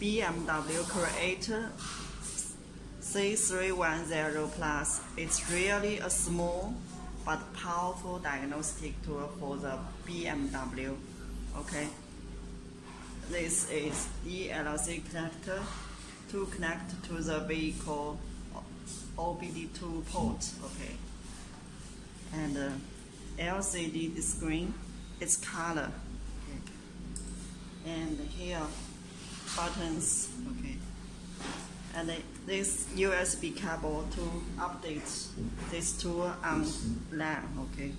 BMW Creator C310 Plus. It's really a small but powerful diagnostic tool for the BMW. Okay. This is ELC connector to connect to the vehicle OBD2 port. Okay. And uh, LCD screen, its color. Okay. And here buttons. Okay. And this USB cable to update this tool on LAN. Okay.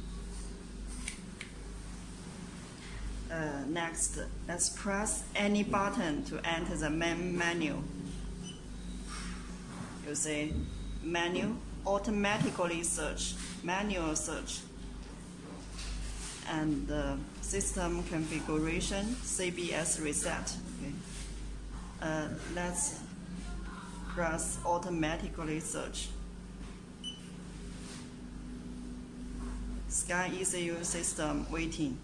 Uh, next, let's press any button to enter the main menu. You see, menu, automatically search, manual search, and the system configuration, CBS reset. Okay. Let's press automatically search. Scan ECU system waiting.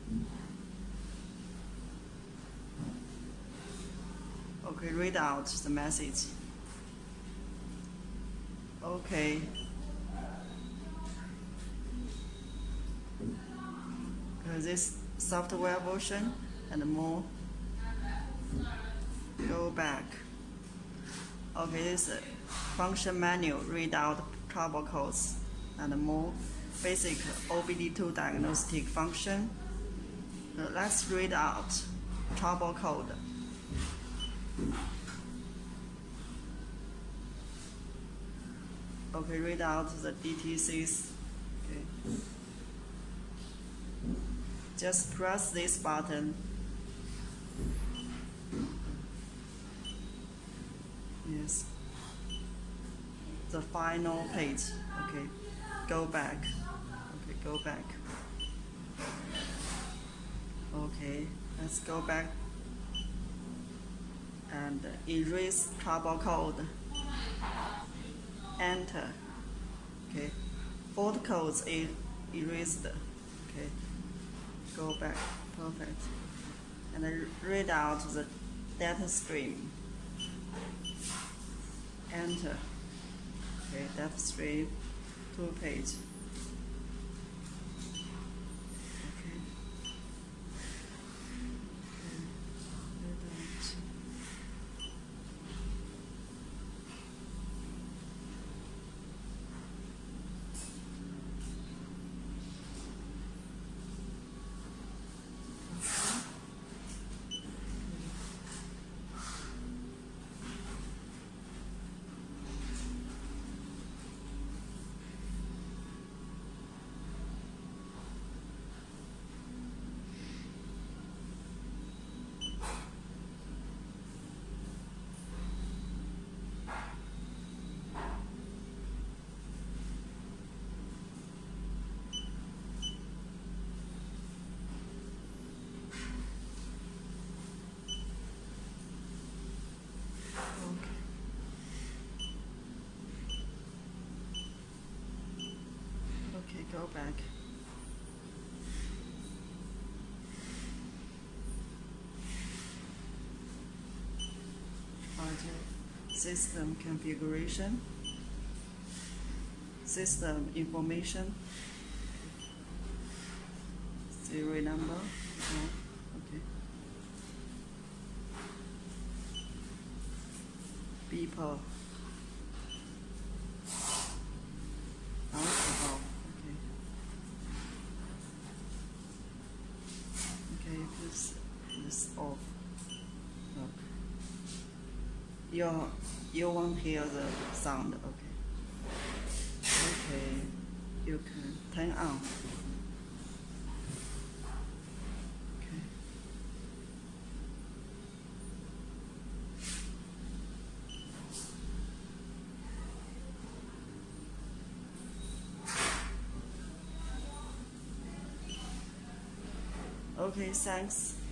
Okay, read out the message. Okay. Uh, this software version and more. Go back. Okay, this function menu, read out trouble codes and more basic OBD2 diagnostic function. Uh, let's read out trouble code. Okay, read out the DTCs. Okay. Just press this button. Yes. The final page. Okay. Go back. Okay, go back. Okay, let's go back and erase trouble code. Enter. Okay. Fault codes is erased. Okay. Go back. Perfect. And read out the data stream. Enter. Okay, data stream, two page. Okay. Okay, read out. Okay. Back. Okay. System configuration. System information. Serial number. Oh, okay. People. Alcohol. Okay. Okay, this is off. Look. You you won't hear the sound. Okay. Okay. You can turn on. Okay. Okay, thanks.